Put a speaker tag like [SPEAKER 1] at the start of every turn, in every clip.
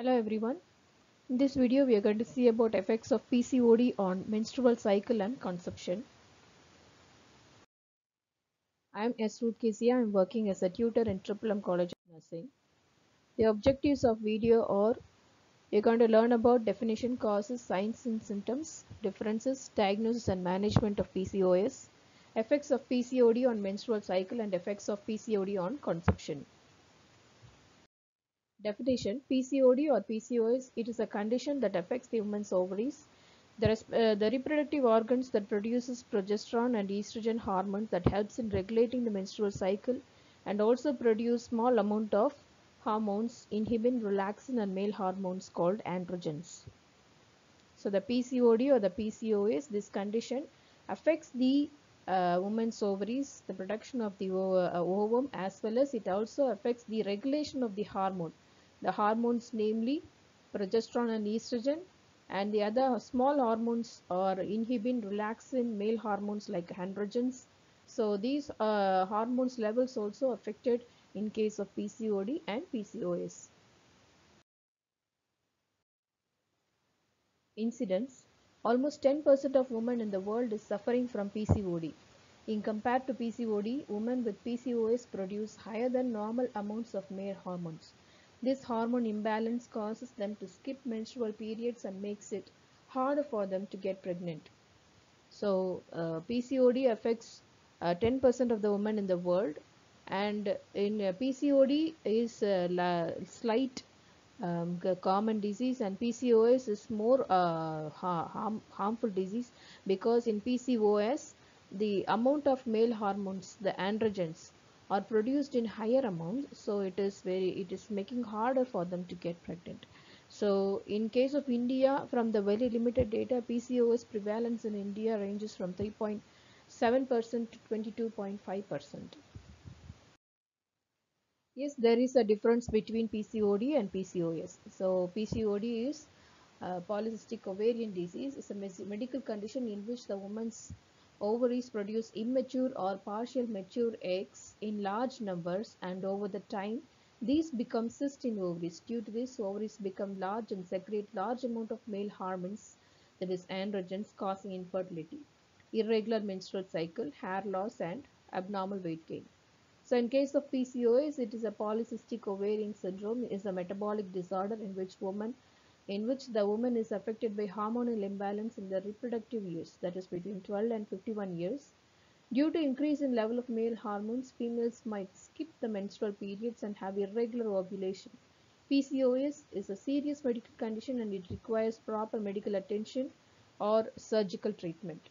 [SPEAKER 1] Hello everyone. In this video we are going to see about effects of PCOD on menstrual cycle and conception. I am S. Kesia. I am working as a tutor in Triple M College of Nursing. The objectives of video are you're going to learn about definition, causes, signs and symptoms, differences, diagnosis and management of PCOS, effects of PCOD on menstrual cycle and effects of PCOD on conception. Definition PCOD or PCOS it is a condition that affects the woman's ovaries. The, uh, the reproductive organs that produces progesterone and estrogen hormones that helps in regulating the menstrual cycle and also produce small amount of hormones inhibin relaxin and male hormones called androgens. So the PCOD or the PCOS this condition affects the uh, woman's ovaries the production of the uh, ovum as well as it also affects the regulation of the hormone the hormones namely progesterone and estrogen and the other small hormones are inhibin relaxin male hormones like androgens. So these uh, hormones levels also affected in case of pcod and pcos incidence. Almost 10% of women in the world is suffering from pcod in compared to pcod women with pcos produce higher than normal amounts of male hormones this hormone imbalance causes them to skip menstrual periods and makes it harder for them to get pregnant. So, uh, PCOD affects 10% uh, of the women in the world and in uh, PCOD is uh, slight um, common disease and PCOS is more uh, harm, harmful disease because in PCOS the amount of male hormones, the androgens, are produced in higher amounts so it is very it is making harder for them to get pregnant. So in case of india from the very limited data pcos prevalence in india ranges from 3.7% to 22.5% yes there is a difference between pcod and pcos so pcod is uh, polycystic ovarian disease. Is a medical condition in which the woman's ovaries produce immature or partial mature eggs in large numbers and over the time these become cysts in ovaries. Due to this, ovaries become large and secrete large amount of male hormones that is androgens causing infertility, irregular menstrual cycle, hair loss and abnormal weight gain. So in case of PCOS, it is a polycystic ovarian syndrome is a metabolic disorder in which women in which the woman is affected by hormonal imbalance in the reproductive years that is between 12 and 51 years. Due to increase in level of male hormones, females might skip the menstrual periods and have irregular ovulation. PCOS is a serious medical condition and it requires proper medical attention or surgical treatment.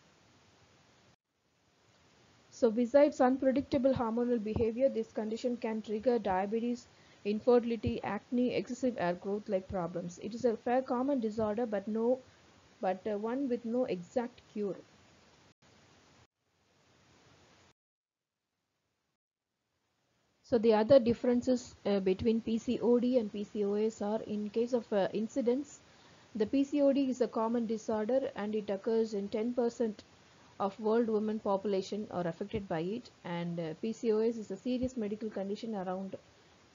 [SPEAKER 1] So besides unpredictable hormonal behavior, this condition can trigger diabetes, infertility, acne, excessive hair growth like problems. It is a fair common disorder but no but uh, one with no exact cure. So the other differences uh, between PCOD and PCOS are in case of uh, incidence, the PCOD is a common disorder and it occurs in 10% of world women population are affected by it and uh, PCOS is a serious medical condition around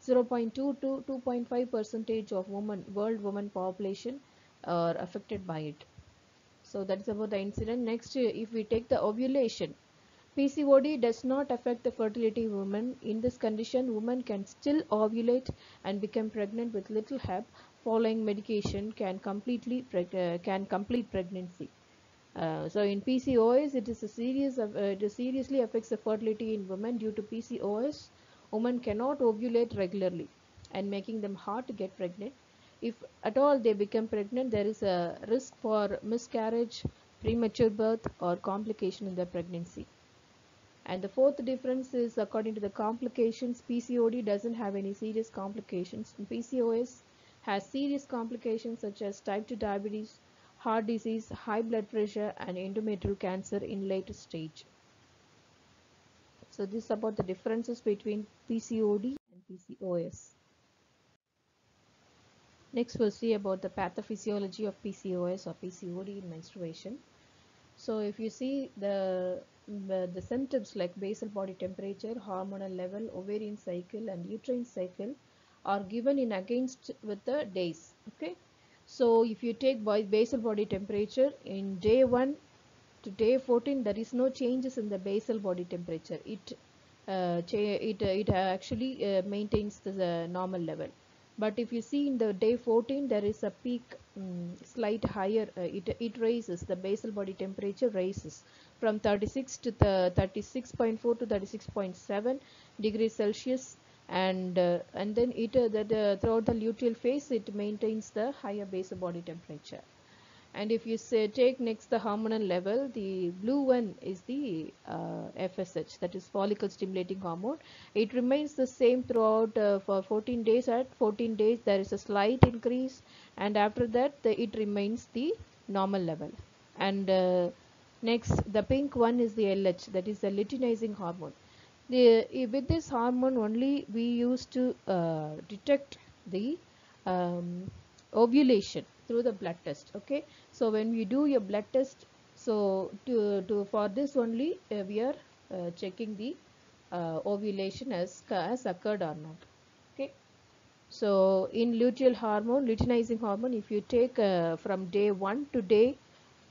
[SPEAKER 1] 0.2 to 2.5 percentage of women world women population are affected by it so that's about the incident next if we take the ovulation PCOD does not affect the fertility women. In this condition, women can still ovulate and become pregnant with little help following medication can completely uh, can complete pregnancy. Uh, so in PCOS, it is a serious uh, it seriously affects the fertility in women due to PCOS women cannot ovulate regularly and making them hard to get pregnant. If at all they become pregnant, there is a risk for miscarriage, premature birth or complication in the pregnancy. And the fourth difference is according to the complications, PCOD doesn't have any serious complications. PCOS has serious complications such as type 2 diabetes, heart disease, high blood pressure and endometrial cancer in later stage. So this is about the differences between PCOD and PCOS. Next we'll see about the pathophysiology of PCOS or PCOD in menstruation. So if you see the, the, the symptoms like basal body temperature, hormonal level, ovarian cycle and uterine cycle are given in against with the days. okay so if you take basal body temperature in day 1 to day 14 there is no changes in the basal body temperature. It uh, it it actually uh, maintains the normal level. But if you see in the day 14 there is a peak um, slight higher uh, it it raises the basal body temperature raises from 36 to the 36.4 to 36.7 degrees celsius. And uh, and then it uh, the, the, throughout the luteal phase it maintains the higher basal body temperature and if you say take next the hormonal level the blue one is the uh, FSH that is follicle stimulating hormone. It remains the same throughout uh, for 14 days. At 14 days there is a slight increase. And after that the, it remains the normal level. And uh, next the pink one is the LH that is the luteinizing hormone. The with this hormone only we used to uh, detect the um, ovulation through the blood test okay? So when we do your blood test so to, to for this only uh, we are uh, checking the uh, ovulation as has occurred or not okay? So in luteal hormone luteinizing hormone if you take uh, from day 1 to day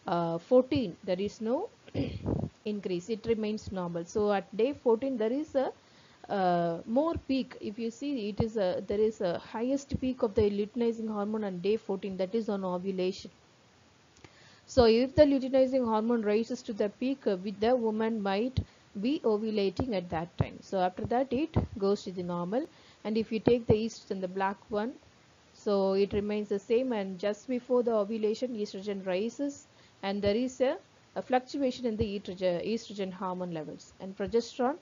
[SPEAKER 1] uh, 14 there is no increase. It remains normal. So at day 14 there is a uh, more peak. If you see it is a there is a highest peak of the luteinizing hormone on day 14 that is on ovulation. So if the luteinizing hormone rises to the peak uh, with the woman might be ovulating at that time. So after that it goes to the normal. And if you take the and the black one so it remains the same. And just before the ovulation estrogen rises. And there is a a fluctuation in the estrogen, estrogen hormone levels. And progesterone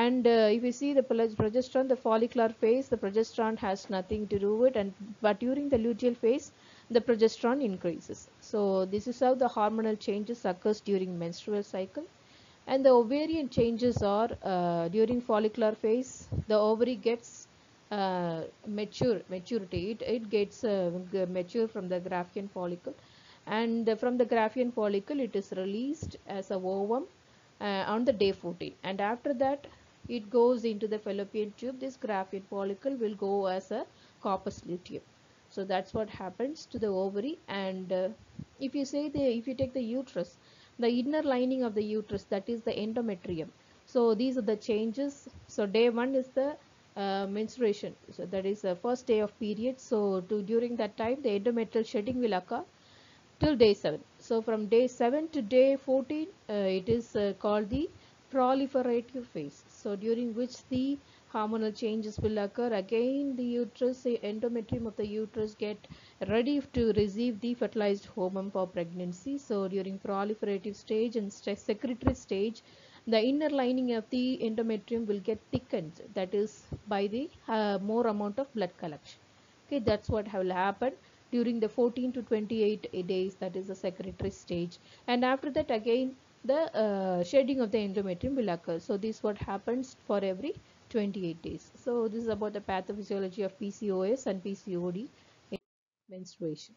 [SPEAKER 1] and uh, if you see the progesterone the follicular phase the progesterone has nothing to do with and but during the luteal phase the progesterone increases. So this is how the hormonal changes occurs during menstrual cycle. And the ovarian changes are uh, during follicular phase the ovary gets uh, mature maturity. It, it gets uh, mature from the Graafian follicle. And from the Graafian follicle it is released as a ovum uh, on the day 14 and after that it goes into the fallopian tube. This Graafian follicle will go as a corpus luteum so that's what happens to the ovary. And uh, if you say the if you take the uterus the inner lining of the uterus that is the endometrium. So these are the changes. So day one is the uh, menstruation. So that is the first day of period. So to during that time the endometrial shedding will occur till day 7 so from day 7 to day 14 uh, it is uh, called the proliferative phase so during which the hormonal changes will occur. Again the uterus the endometrium of the uterus get ready to receive the fertilized hormone for pregnancy. So during proliferative stage and secretory stage the inner lining of the endometrium will get thickened. That is by the uh, more amount of blood collection. Okay that's what will happen during the 14 to 28 days. That is the secretory stage. And after that again the uh, shedding of the endometrium will occur. So this what happens for every 28 days. So this is about the pathophysiology of PCOS and PCOD in menstruation.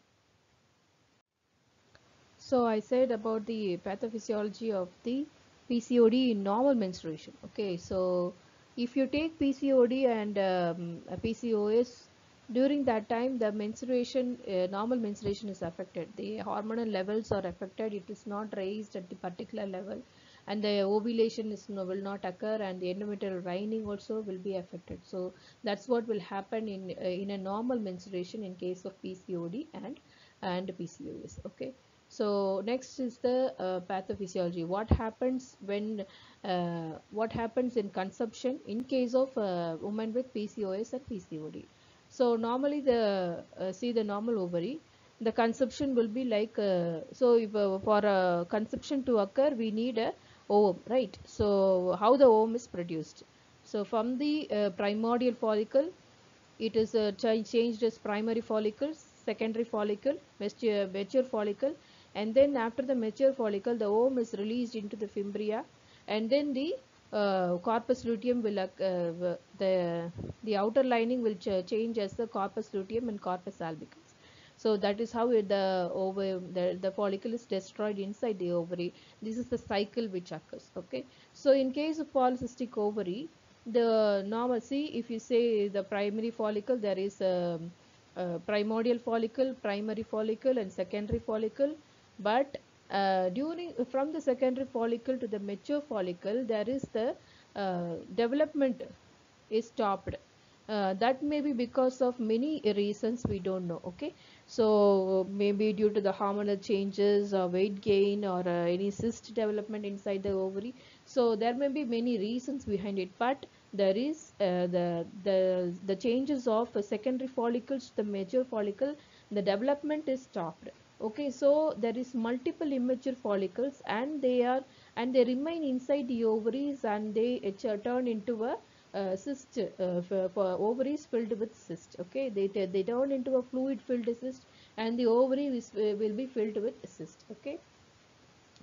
[SPEAKER 1] So I said about the pathophysiology of the PCOD in normal menstruation. Okay so if you take PCOD and um, PCOS during that time the menstruation uh, normal menstruation is affected. The hormonal levels are affected. It is not raised at the particular level. And the ovulation is no, will not occur and the endometrial lining also will be affected. So that's what will happen in uh, in a normal menstruation in case of PCOD and and PCOS okay? So next is the uh, pathophysiology. What happens when uh, what happens in conception in case of uh, women with PCOS and PCOD so normally the uh, see the normal ovary the conception will be like uh, so if uh, for a conception to occur we need a ovum right? So how the ovum is produced. So from the uh, primordial follicle it is uh, changed as primary follicle secondary follicle mature, mature follicle and then after the mature follicle the ovum is released into the fimbria and then the uh, corpus luteum will uh, the the outer lining will ch change as the corpus luteum and corpus albicans so that is how the over the, the follicle is destroyed inside the ovary this is the cycle which occurs okay so in case of polycystic ovary the normal see if you say the primary follicle there is a, uh, primordial follicle, primary follicle, and secondary follicle. But uh, during from the secondary follicle to the mature follicle, there is the uh, development is stopped. Uh, that may be because of many reasons we don't know okay? So maybe due to the hormonal changes or weight gain or uh, any cyst development inside the ovary. So there may be many reasons behind it but there is uh, the the the changes of secondary follicles to the mature follicle the development is stopped okay so there is multiple immature follicles and they are and they remain inside the ovaries and they turn into a uh, cyst uh, for, for, ovaries filled with cyst. Okay they they turn into a fluid filled cyst and the ovary is, uh, will be filled with cyst. Okay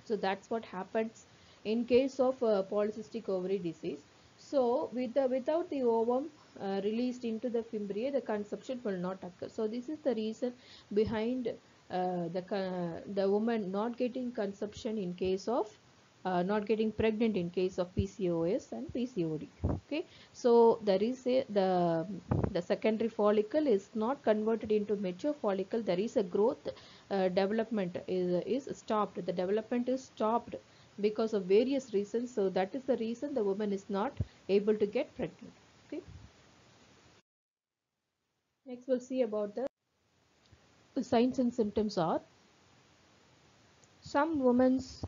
[SPEAKER 1] so that's what happens in case of uh, polycystic ovary disease. So with the without the ovum uh, released into the fimbriae the conception will not occur. So this is the reason behind uh, the the woman not getting conception in case of uh, not getting pregnant in case of PCOS and PCOD. Okay, so there is a the the secondary follicle is not converted into mature follicle. There is a growth uh, development is is stopped. The development is stopped because of various reasons. So that is the reason the woman is not able to get pregnant. Okay. Next, we'll see about the signs and symptoms are some women's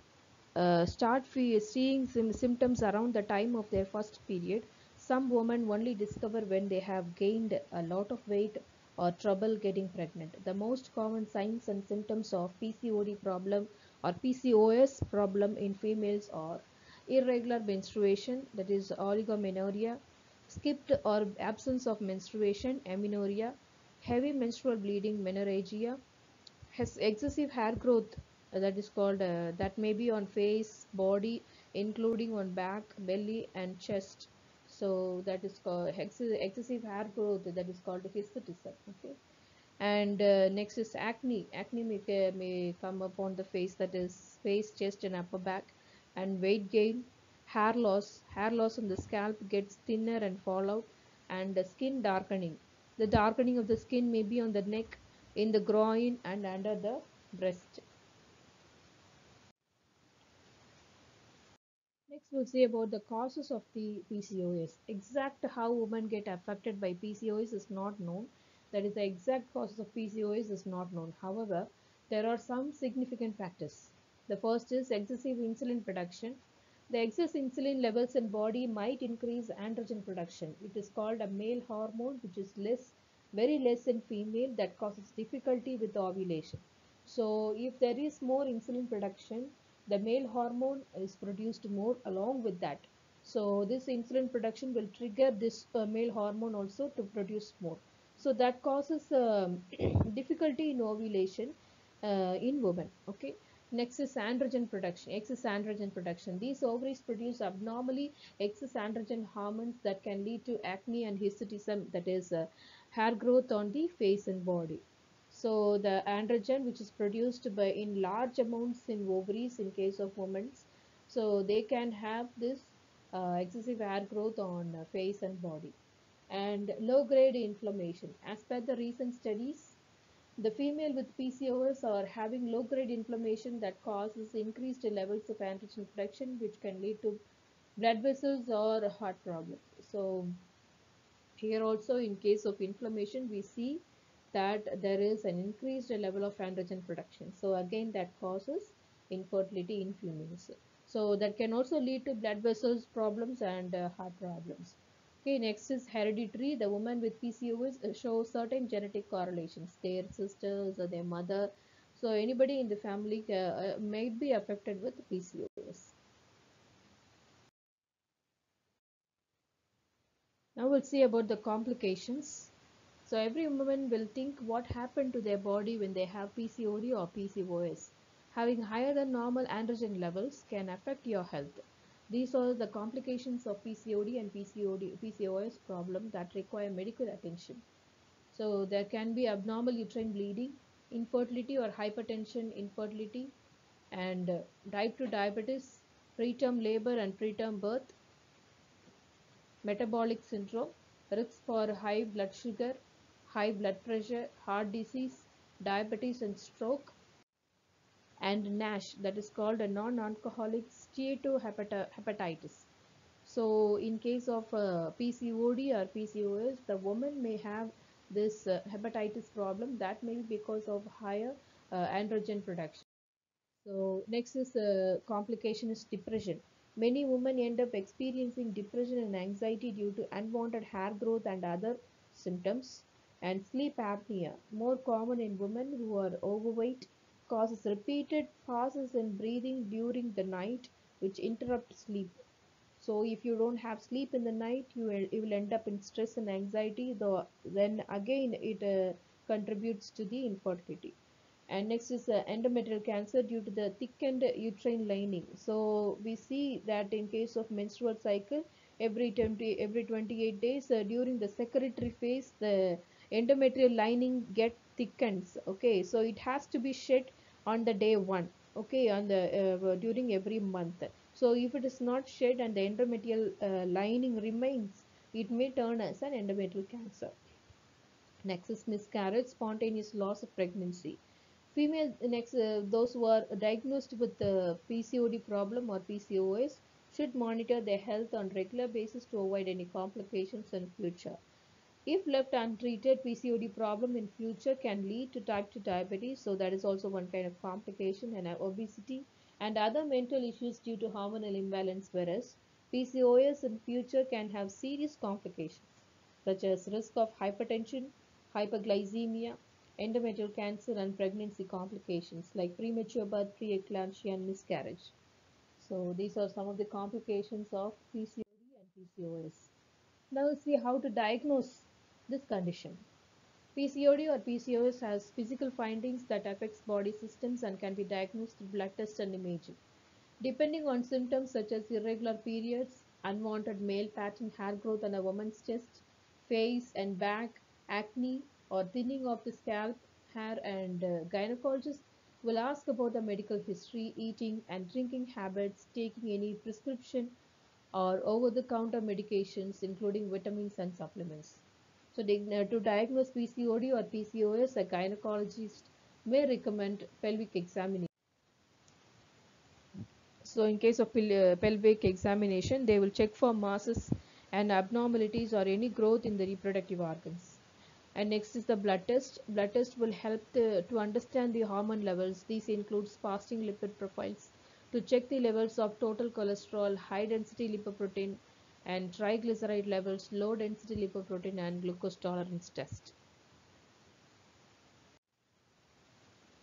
[SPEAKER 1] uh, start seeing symptoms around the time of their first period. Some women only discover when they have gained a lot of weight or trouble getting pregnant. The most common signs and symptoms of PCOD problem or PCOS problem in females are irregular menstruation that is oligomenorrhea, skipped or absence of menstruation amenorrhea, heavy menstrual bleeding menorrhagia, has excessive hair growth that is called uh, that may be on face body including on back belly and chest. So that is called excessive hair growth that is called hirsutism okay? And uh, next is acne. Acne may, may come upon the face that is face chest and upper back and weight gain hair loss. Hair loss on the scalp gets thinner and fall out and skin darkening the darkening of the skin may be on the neck in the groin and under the breast Next, we'll see about the causes of the PCOS. Exact how women get affected by PCOS is not known. That is, the exact causes of PCOS is not known. However, there are some significant factors. The first is excessive insulin production. The excess insulin levels in body might increase androgen production. It is called a male hormone which is less, very less in female that causes difficulty with ovulation. So if there is more insulin production, the male hormone is produced more along with that. So this insulin production will trigger this uh, male hormone also to produce more. So that causes um, difficulty in ovulation uh, in women. Okay. Next is androgen production, excess androgen production. These ovaries produce abnormally excess androgen hormones that can lead to acne and hirsutism, that is uh, hair growth on the face and body. So the androgen which is produced by in large amounts in ovaries in case of women. So they can have this uh, excessive hair growth on uh, face and body. And low grade inflammation. As per the recent studies, the female with PCOS are having low grade inflammation that causes increased levels of androgen production which can lead to blood vessels or heart problems. So here also in case of inflammation we see that there is an increased level of androgen production. So again that causes infertility in females. So that can also lead to blood vessels problems and uh, heart problems. Okay, next is hereditary. The woman with PCOS uh, shows certain genetic correlations. Their sisters or their mother. So anybody in the family uh, uh might be affected with PCOS. Now we'll see about the complications. So every woman will think what happened to their body when they have PCOD or PCOS. Having higher than normal androgen levels can affect your health. These are the complications of PCOD and PCOD, PCOS problem that require medical attention. So there can be abnormal uterine bleeding, infertility or hypertension, infertility, and uh, type 2 diabetes, preterm labor and preterm birth, metabolic syndrome, risk for high blood sugar, high blood pressure, heart disease, diabetes and stroke, and NASH that is called a non-alcoholic steatohepatitis. So in case of uh, PCOD or PCOS, the woman may have this uh, hepatitis problem that may be because of higher uh, androgen production. So next is uh, complication is depression. Many women end up experiencing depression and anxiety due to unwanted hair growth and other symptoms. And sleep apnea, more common in women who are overweight, causes repeated pauses in breathing during the night which interrupt sleep. So if you don't have sleep in the night, you will, you will end up in stress and anxiety. Though then again it uh, contributes to the infertility and next is uh, endometrial cancer due to the thickened uterine lining so we see that in case of menstrual cycle every 20 every 28 days uh, during the secretory phase the endometrial lining get thickens okay? So it has to be shed on the day one okay? On the uh, during every month. So if it is not shed and the endometrial uh, lining remains it may turn as an endometrial cancer. Next is miscarriage spontaneous loss of pregnancy. Female next uh, those who are diagnosed with the PCOD problem or PCOS should monitor their health on regular basis to avoid any complications in future. If left untreated, PCOD problem in future can lead to type 2 diabetes, so that is also one kind of complication and obesity and other mental issues due to hormonal imbalance whereas PCOS in future can have serious complications such as risk of hypertension, hyperglycemia, endometrial cancer and pregnancy complications like premature birth, preeclampsia and miscarriage. So these are some of the complications of PCOD and PCOS. Now see how to diagnose this condition. PCOD or PCOS has physical findings that affects body systems and can be diagnosed through blood test and imaging. Depending on symptoms such as irregular periods, unwanted male pattern hair growth on a woman's chest, face and back, acne, or thinning of the scalp, hair and uh, gynecologist will ask about the medical history, eating and drinking habits, taking any prescription or over-the-counter medications including vitamins and supplements. So uh, to diagnose PCOD or PCOS, a gynecologist may recommend pelvic examination. So in case of uh, pelvic examination, they will check for masses and abnormalities or any growth in the reproductive organs. And next is the blood test. Blood test will help the, to understand the hormone levels. These includes fasting lipid profiles to check the levels of total cholesterol high density lipoprotein and triglyceride levels low density lipoprotein and glucose tolerance test.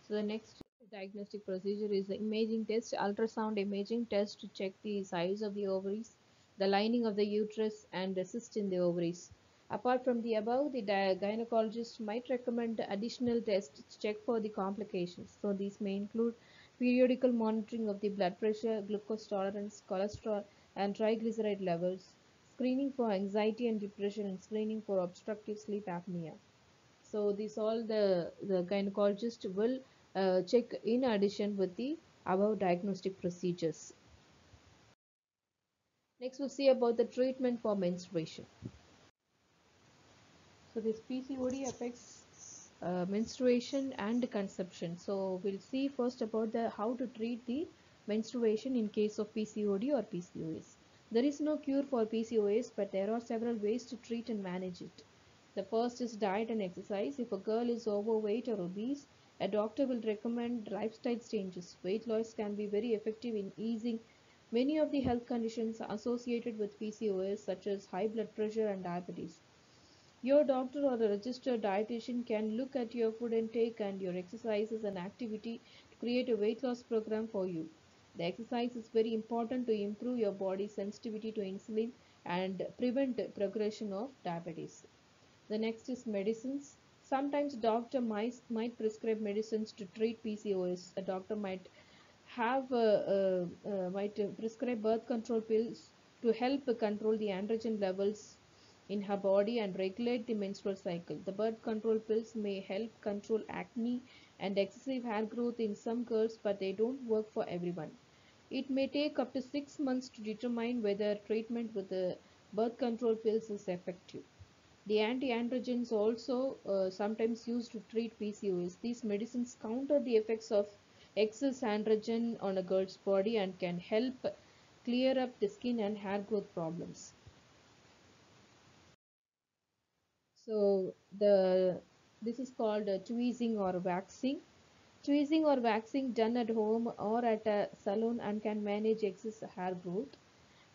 [SPEAKER 1] So the next diagnostic procedure is the imaging test ultrasound imaging test to check the size of the ovaries the lining of the uterus and the cyst in the ovaries. Apart from the above, the gynecologist might recommend additional tests to check for the complications. So these may include periodical monitoring of the blood pressure, glucose tolerance, cholesterol and triglyceride levels, screening for anxiety and depression and screening for obstructive sleep apnea. So this all the, the gynecologist will uh, check in addition with the above diagnostic procedures. Next we'll see about the treatment for menstruation. So this PCOD affects uh, menstruation and conception. So we'll see first about the how to treat the menstruation in case of PCOD or PCOS. There is no cure for PCOS but there are several ways to treat and manage it. The first is diet and exercise. If a girl is overweight or obese, a doctor will recommend lifestyle changes. Weight loss can be very effective in easing many of the health conditions associated with PCOS such as high blood pressure and diabetes. Your doctor or a registered dietitian can look at your food intake and your exercises and activity to create a weight loss program for you. The exercise is very important to improve your body's sensitivity to insulin and prevent progression of diabetes. The next is medicines. Sometimes doctor might, might prescribe medicines to treat PCOS. A doctor might have uh, uh, uh, might prescribe birth control pills to help control the androgen levels in her body and regulate the menstrual cycle. The birth control pills may help control acne and excessive hair growth in some girls, but they don't work for everyone. It may take up to six months to determine whether treatment with the birth control pills is effective. The anti-androgens also uh, sometimes used to treat PCOS. These medicines counter the effects of excess androgen on a girl's body and can help clear up the skin and hair growth problems. So the this is called tweezing or waxing. Tweezing or waxing done at home or at a salon and can manage excess hair growth.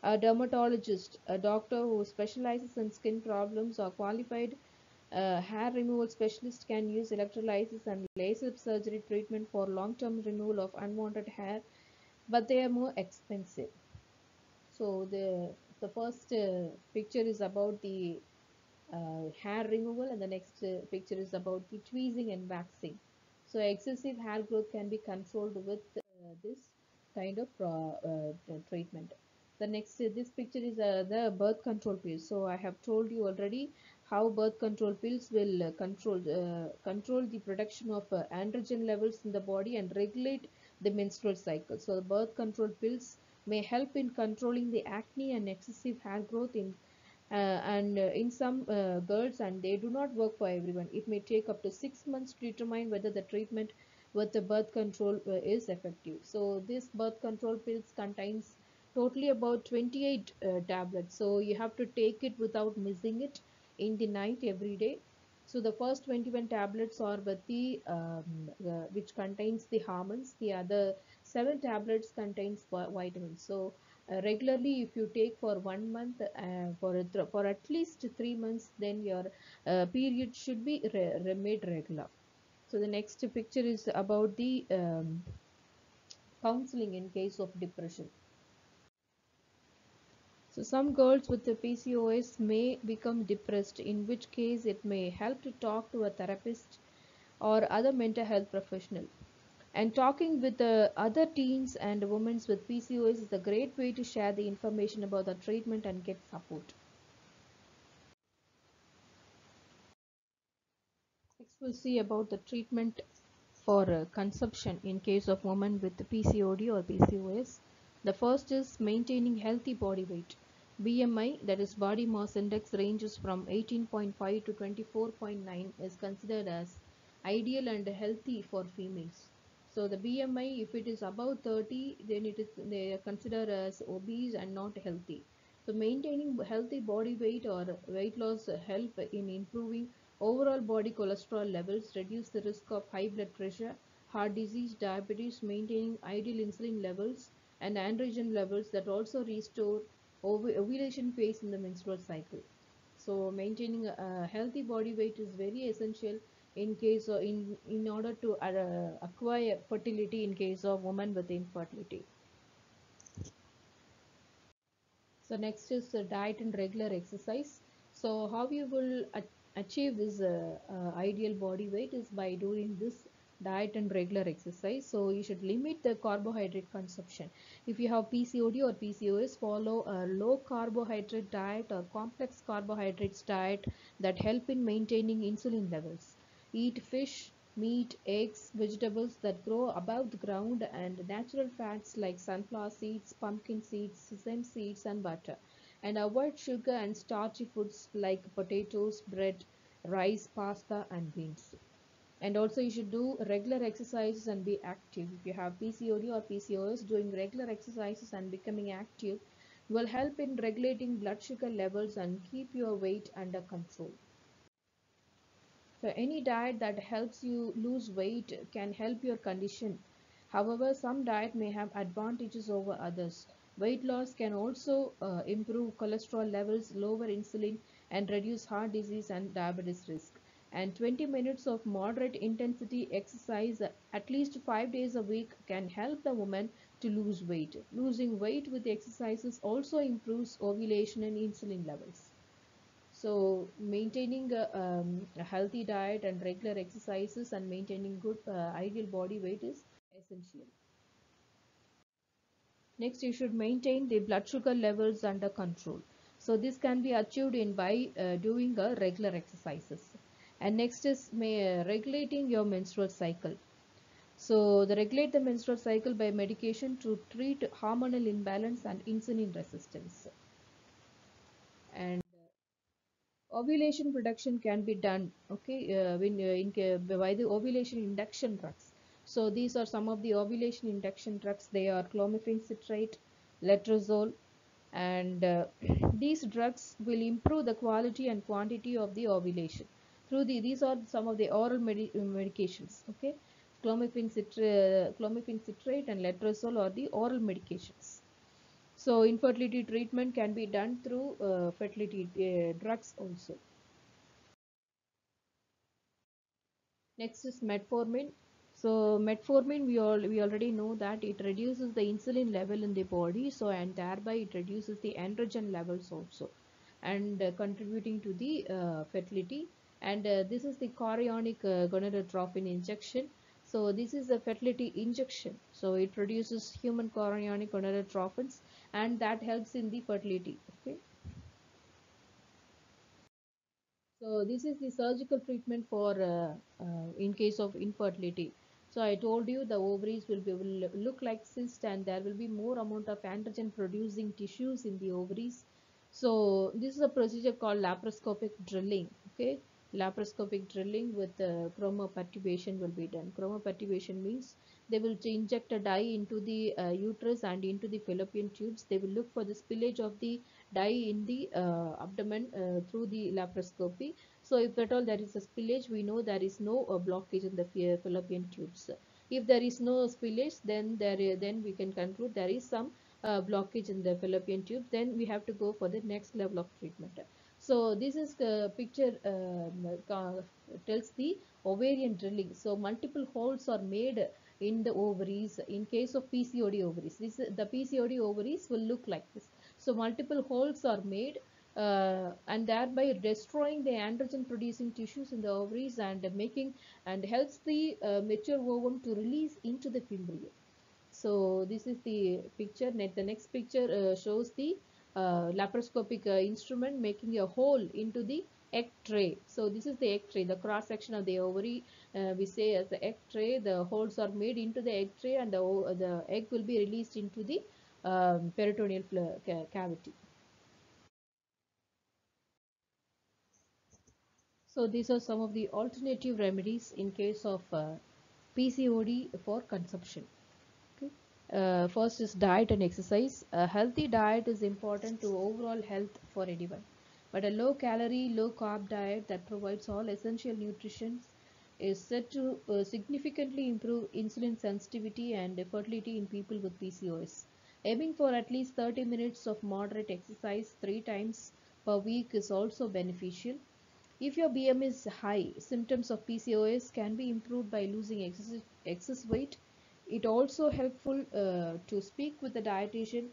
[SPEAKER 1] A dermatologist, a doctor who specializes in skin problems or qualified uh, hair removal specialist can use electrolysis and laser surgery treatment for long-term removal of unwanted hair, but they are more expensive. So the the first uh, picture is about the uh, hair removal and the next uh, picture is about the tweezing and waxing. So excessive hair growth can be controlled with uh, this kind of uh, treatment. The next this picture is the birth control pills. So I have told you already how birth control pills will control control the production of androgen levels in the body and regulate the menstrual cycle. So the birth control pills may help in controlling the acne and excessive hair growth in uh, and uh, in some uh, girls and they do not work for everyone. It may take up to six months to determine whether the treatment with the birth control uh, is effective. So this birth control pills contains totally about 28 uh, tablets. So you have to take it without missing it in the night every day. So the first 21 tablets are with the, um, which contains the hormones. The other seven tablets contains vitamins. So uh, regularly if you take for one month uh, for for at least three months then your uh, period should be re made regular. So the next picture is about the um, counseling in case of depression. So some girls with the PCOS may become depressed in which case it may help to talk to a therapist or other mental health professional and talking with the other teens and women with PCOS is a great way to share the information about the treatment and get support. Next we'll see about the treatment for uh, conception in case of women with PCOD or PCOS. The first is maintaining healthy body weight. BMI that is body mass index ranges from 18.5 to 24.9 is considered as ideal and healthy for females. So the BMI, if it is above 30, then it is they are considered as obese and not healthy. So maintaining healthy body weight or weight loss help in improving overall body cholesterol levels, reduce the risk of high blood pressure, heart disease, diabetes, maintaining ideal insulin levels and androgen levels that also restore ovulation phase in the menstrual cycle. So maintaining a healthy body weight is very essential in case of in in order to uh, acquire fertility in case of women with infertility. So next is uh, diet and regular exercise. So how you will achieve this uh, uh, ideal body weight is by doing this diet and regular exercise. So you should limit the carbohydrate consumption. If you have pcod or pcos follow a low carbohydrate diet or complex carbohydrates diet that help in maintaining insulin levels Eat fish, meat, eggs, vegetables that grow above the ground and natural fats like sunflower seeds, pumpkin seeds, sesame seeds and butter. And avoid sugar and starchy foods like potatoes, bread, rice, pasta and beans. And also you should do regular exercises and be active. If you have PCOD or PCOS, doing regular exercises and becoming active will help in regulating blood sugar levels and keep your weight under control. So any diet that helps you lose weight can help your condition. However, some diet may have advantages over others. Weight loss can also uh, improve cholesterol levels, lower insulin and reduce heart disease and diabetes risk. And 20 minutes of moderate intensity exercise at least 5 days a week can help the woman to lose weight. Losing weight with exercises also improves ovulation and insulin levels. So maintaining a, um, a, healthy diet and regular exercises and maintaining good uh, ideal body weight is essential. Next, you should maintain the blood sugar levels under control. So this can be achieved in by uh, doing a regular exercises. And next is may, uh, regulating your menstrual cycle. So the regulate the menstrual cycle by medication to treat hormonal imbalance and insulin resistance. And ovulation production can be done okay uh, when uh, in by the ovulation induction drugs. So these are some of the ovulation induction drugs. They are clomiphene citrate letrozole and uh, these drugs will improve the quality and quantity of the ovulation. Through the these are some of the oral medi medications okay. Clomiphene citrate, clomiphene citrate and letrozole are the oral medications so infertility treatment can be done through uh, fertility uh, drugs also. Next is metformin. So metformin we all we already know that it reduces the insulin level in the body so and thereby it reduces the androgen levels also and uh, contributing to the uh, fertility. And uh, this is the chorionic uh, gonadotropin injection. So this is a fertility injection. So it produces human chorionic gonadotrophins and that helps in the fertility okay? So this is the surgical treatment for uh, uh, in case of infertility. So i told you the ovaries will, be, will look like cyst and there will be more amount of androgen producing tissues in the ovaries. So this is a procedure called laparoscopic drilling okay? Laparoscopic drilling with uh, chromopertubation will be done. Chromopertubation means they will inject a dye into the uh, uterus and into the fallopian tubes. They will look for the spillage of the dye in the uh, abdomen uh, through the laparoscopy. So if at all there is a spillage we know there is no uh, blockage in the fallopian tubes. If there is no spillage then there then we can conclude there is some uh, blockage in the fallopian tube. Then we have to go for the next level of treatment. So this is the picture uh, tells the ovarian drilling. So multiple holes are made in the ovaries in case of PCOD ovaries. This the PCOD ovaries will look like this. So multiple holes are made uh, and thereby destroying the androgen producing tissues in the ovaries and making and helps the uh, mature ovum to release into the embryo. So this is the picture. The next picture uh, shows the uh, laparoscopic uh, instrument making a hole into the egg tray. So this is the egg tray the cross section of the ovary uh, we say as the egg tray. The holes are made into the egg tray and the, the egg will be released into the um, peritoneal cavity. So these are some of the alternative remedies in case of uh, PCOD for consumption. okay. Uh, first is diet and exercise. A healthy diet is important to overall health for anyone but a low calorie low carb diet that provides all essential nutrition is said to uh, significantly improve insulin sensitivity and fertility in people with PCOS aiming for at least 30 minutes of moderate exercise three times per week is also beneficial if your BM is high, symptoms of PCOS can be improved by losing excess, excess weight. It also helpful uh, to speak with a dietitian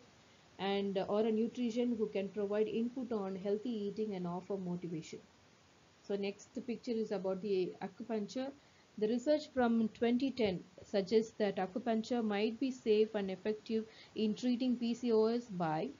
[SPEAKER 1] and or a nutrition who can provide input on healthy eating and offer motivation. So next picture is about the acupuncture. The research from 2010 suggests that acupuncture might be safe and effective in treating PCOS by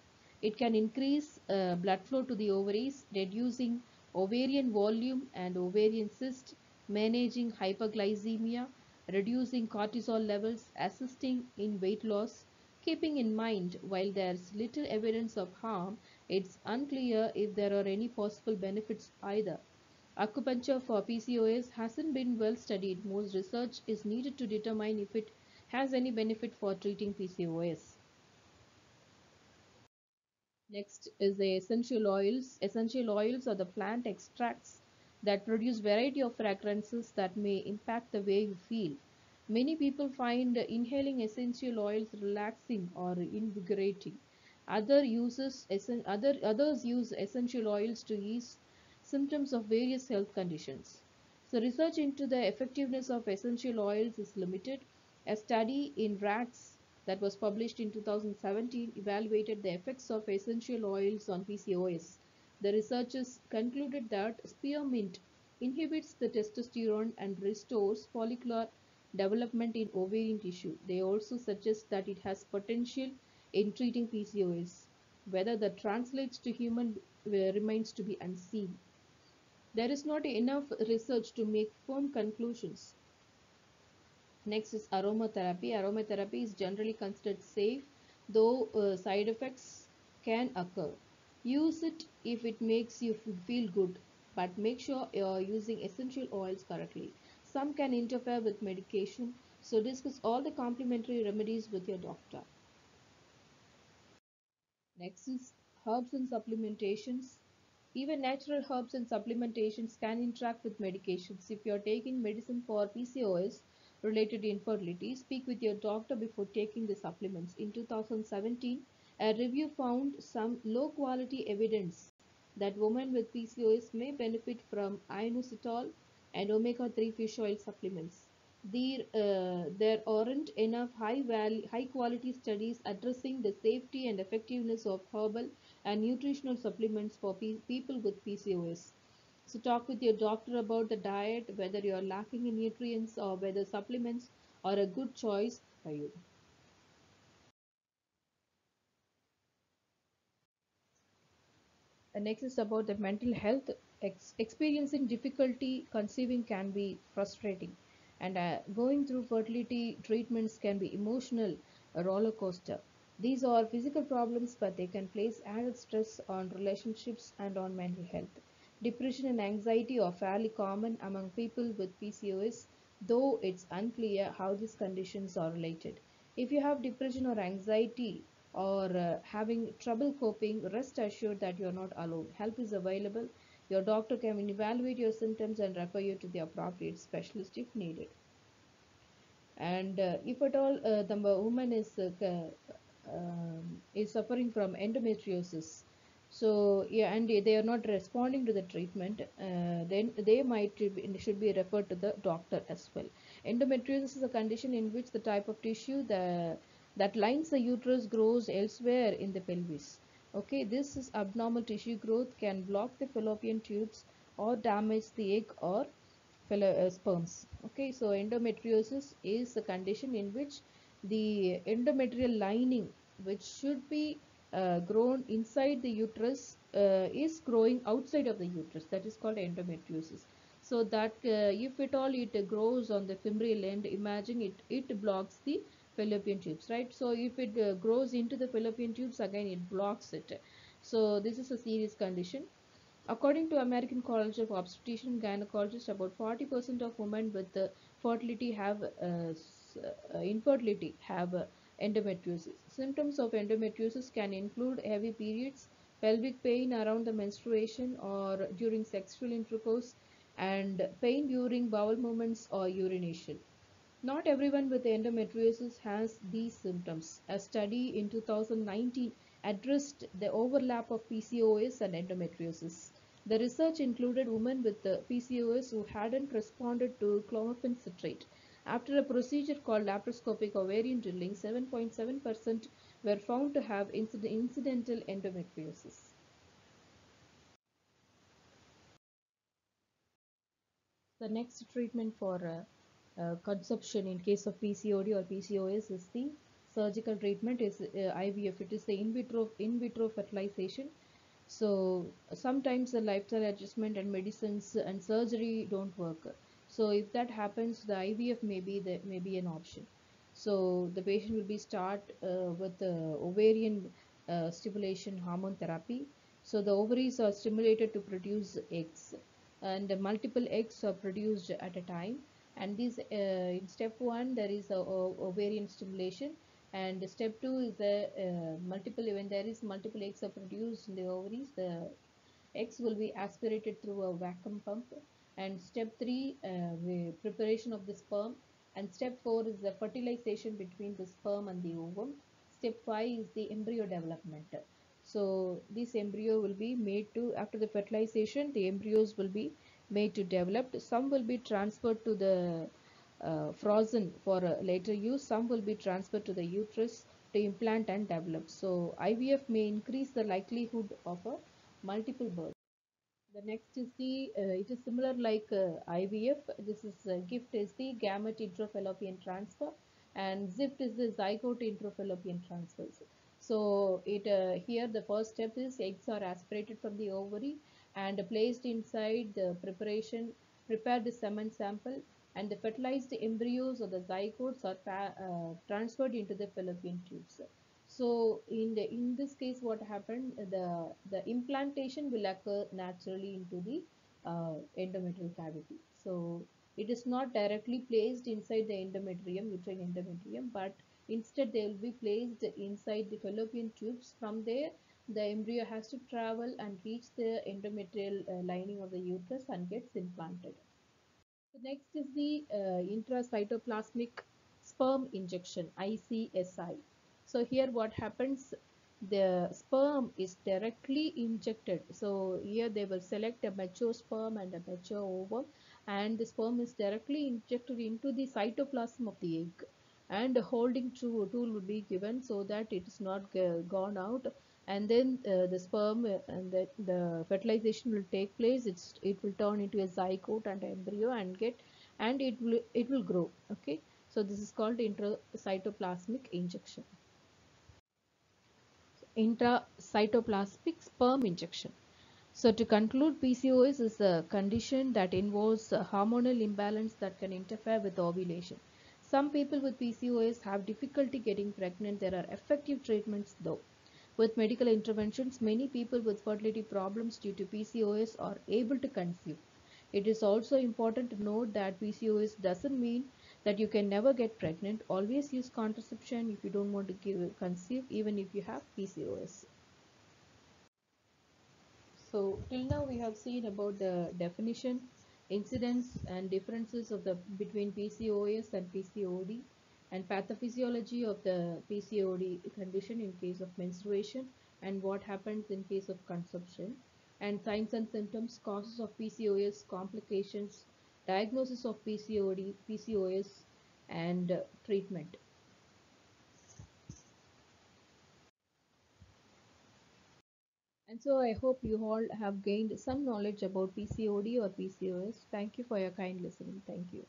[SPEAKER 1] it can increase uh, blood flow to the ovaries, reducing ovarian volume and ovarian cyst, managing hyperglycemia, reducing cortisol levels, assisting in weight loss. Keeping in mind, while there's little evidence of harm, it's unclear if there are any possible benefits either. Acupuncture for PCOS hasn't been well studied. Most research is needed to determine if it has any benefit for treating PCOS. Next is the essential oils. Essential oils are the plant extracts that produce variety of fragrances that may impact the way you feel. Many people find inhaling essential oils relaxing or invigorating. Other uses, other, others use essential oils to ease symptoms of various health conditions. So research into the effectiveness of essential oils is limited. A study in rats that was published in 2017 evaluated the effects of essential oils on PCOS. The researchers concluded that spearmint inhibits the testosterone and restores follicular development in ovarian tissue. They also suggest that it has potential in treating PCOS. Whether that translates to human remains to be unseen. There is not enough research to make firm conclusions. Next is aromatherapy. Aromatherapy is generally considered safe, though uh, side effects can occur. Use it if it makes you feel good. but make sure you're using essential oils correctly. Some can interfere with medication, so discuss all the complementary remedies with your doctor. Next is herbs and supplementations. Even natural herbs and supplementations can interact with medications. If you are taking medicine for PCOS related infertility, speak with your doctor before taking the supplements. In 2017, a review found some low quality evidence that women with PCOS may benefit from inositol and omega 3 fish oil supplements. There, uh, there aren't enough high, value, high quality studies addressing the safety and effectiveness of herbal and nutritional supplements for pe- people with PCOS. So, talk with your doctor about the diet, whether you are lacking in nutrients or whether supplements are a good choice for you. The next is about the mental health. Ex- experiencing difficulty conceiving can be frustrating, and uh, going through fertility treatments can be emotional, roller coaster. These are physical problems, but they can place added stress on relationships and on mental health. Depression and anxiety are fairly common among people with PCOS, though it's unclear how these conditions are related. If you have depression or anxiety, or uh, having trouble coping, rest assured that you are not alone. Help is available. Your doctor can evaluate your symptoms and refer you to the appropriate specialist if needed. And uh, if at all uh, the woman is uh, um, is suffering from endometriosis, so yeah, and they are not responding to the treatment, uh, then they might should be referred to the doctor as well. Endometriosis is a condition in which the type of tissue the that lines the uterus grows elsewhere in the pelvis. Okay, this is abnormal tissue growth can block the fallopian tubes or damage the egg or uh, sperms. Okay, so endometriosis is a condition in which the endometrial lining, which should be uh, grown inside the uterus, uh, is growing outside of the uterus. That is called endometriosis. So that uh, if at all it grows on the fimbrial end, imagine it it blocks the fallopian tubes right? So if it uh, grows into the fallopian tubes again it blocks it. So this is a serious condition. According to american college of obstetrician and gynecologists about 40% of women with uh, fertility have uh, uh, infertility have uh, endometriosis. Symptoms of endometriosis can include heavy periods pelvic pain around the menstruation or during sexual intercourse and pain during bowel movements or urination not everyone with endometriosis has these symptoms. A study in 2019 addressed the overlap of PCOS and endometriosis. The research included women with PCOS who hadn't responded to clomiphene citrate. After a procedure called laparoscopic ovarian drilling, 7.7% were found to have incidental endometriosis. The next treatment for uh, uh, conception in case of PCOD or PCOS is the surgical treatment is uh, IVF. It is the in vitro in vitro fertilization. So sometimes the lifestyle adjustment and medicines and surgery don't work. So if that happens, the IVF may be the may be an option. So the patient will be start uh, with ovarian uh, stimulation hormone therapy. So the ovaries are stimulated to produce eggs, and multiple eggs are produced at a time and this uh, in step 1 there is a, a, ovarian stimulation. And step 2 is the uh, multiple when there is multiple eggs are produced in the ovaries the eggs will be aspirated through a vacuum pump. And step 3 uh, preparation of the sperm. And step 4 is the fertilization between the sperm and the ovum. Step 5 is the embryo development. So this embryo will be made to after the fertilization the embryos will be made to develop. Some will be transferred to the uh, frozen for later use. Some will be transferred to the uterus to implant and develop. So IVF may increase the likelihood of a multiple birth. The next is the, uh, it is similar like uh, IVF. This is uh, GIFT is the gamete intrafallopian transfer and ZIFT is the zygote intrafallopian transfer. So it uh, here the first step is eggs are aspirated from the ovary and placed inside the preparation prepared the semen sample and the fertilized embryos or the zygotes are uh, transferred into the fallopian tubes. So in the in this case what happened the the implantation will occur naturally into the uh, endometrial cavity. So it is not directly placed inside the endometrium, uterine endometrium, but instead they will be placed inside the fallopian tubes. From there, the embryo has to travel and reach the endometrial uh, lining of the uterus and gets implanted. So next is the uh, intracytoplasmic sperm injection, ICSI. So here what happens, the sperm is directly injected. So here they will select a mature sperm and a mature ovum and the sperm is directly injected into the cytoplasm of the egg and a holding tool will be given so that it is not gone out and then uh, the sperm uh, and the, the fertilization will take place. It's it will turn into a zygote and embryo and get and it will it will grow. Okay? So this is called intracytoplasmic injection. Intracytoplasmic sperm injection. So to conclude PCOS is a condition that involves hormonal imbalance that can interfere with ovulation. Some people with PCOS have difficulty getting pregnant. There are effective treatments though with medical interventions, many people with fertility problems due to PCOS are able to conceive. It is also important to note that PCOS doesn't mean that you can never get pregnant. Always use contraception if you don't want to give, conceive even if you have PCOS. So till now we have seen about the definition, incidence and differences of the between PCOS and PCOD and pathophysiology of the PCOD condition in case of menstruation and what happens in case of conception and signs and symptoms, causes of PCOS, complications, diagnosis of PCOD, PCOS and uh, treatment. And so I hope you all have gained some knowledge about PCOD or PCOS. Thank you for your kind listening. Thank you.